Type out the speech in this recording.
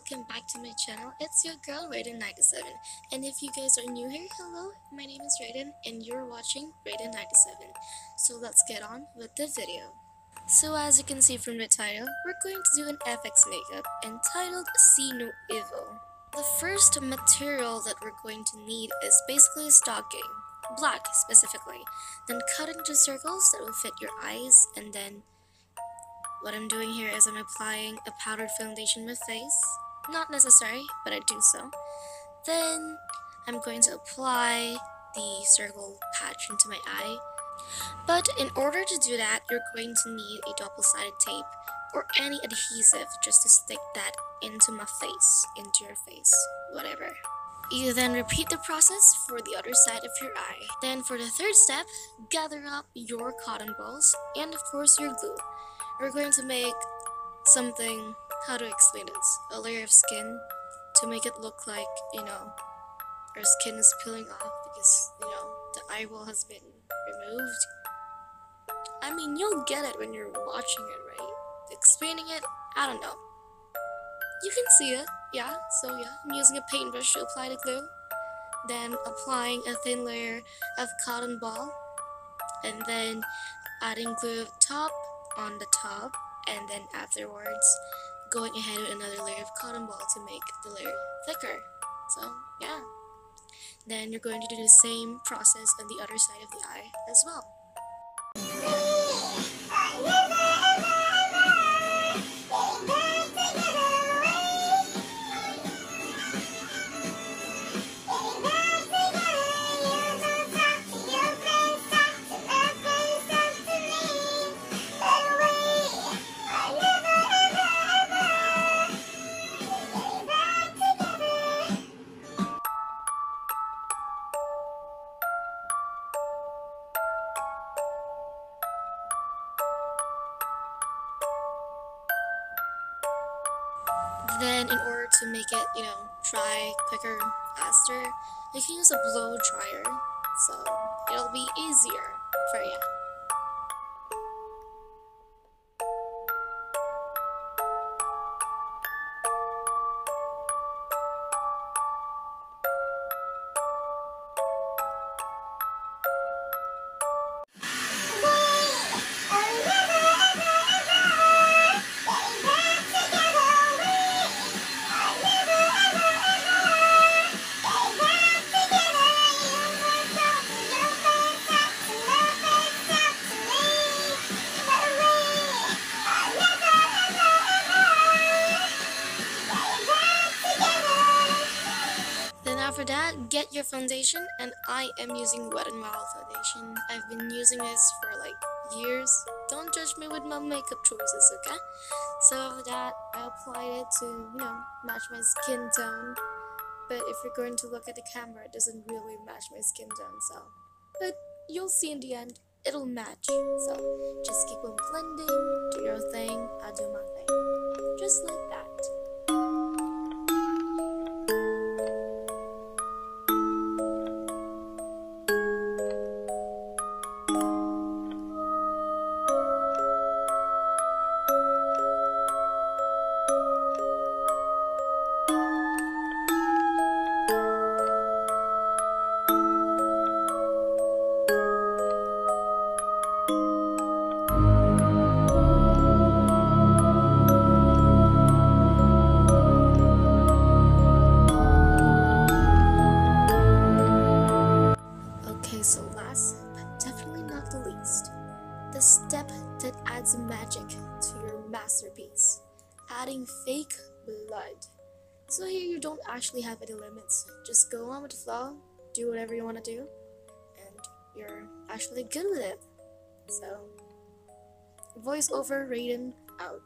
welcome back to my channel. It's your girl Raeden97 and if you guys are new here, hello, my name is Raeden and you're watching Raeden97. So let's get on with the video. So as you can see from the title, we're going to do an FX makeup entitled See No Evil. The first material that we're going to need is basically stocking, black specifically, then cut into circles that will fit your eyes and then what I'm doing here is I'm applying a powdered foundation with face. Not necessary, but I do so. Then I'm going to apply the circle patch into my eye. But in order to do that, you're going to need a double-sided tape or any adhesive just to stick that into my face, into your face, whatever. You then repeat the process for the other side of your eye. Then for the third step, gather up your cotton balls and of course your glue. We're going to make something, how to explain this, a layer of skin to make it look like, you know, our skin is peeling off because, you know, the eyeball has been removed. I mean, you'll get it when you're watching it, right? Explaining it, I don't know. You can see it, yeah, so yeah, I'm using a paintbrush to apply the glue. Then applying a thin layer of cotton ball. And then adding glue top on the top and then afterwards going ahead with another layer of cotton ball to make the layer thicker. So yeah. Then you're going to do the same process on the other side of the eye as well. Then in order to make it, you know, dry quicker, faster, you can use a blow dryer. So it'll be easier for you. After that, get your foundation and I am using Wet n Wild foundation. I've been using this for like years. Don't judge me with my makeup choices, okay? So after that, I applied it to, you know, match my skin tone. But if you're going to look at the camera, it doesn't really match my skin tone, so. But you'll see in the end, it'll match. So just keep on blending, do your thing, I'll do my thing. Just like adding fake blood. So here you don't actually have any limits. Just go on with the flow, do whatever you want to do, and you're actually good with it. So, voiceover Raeden out.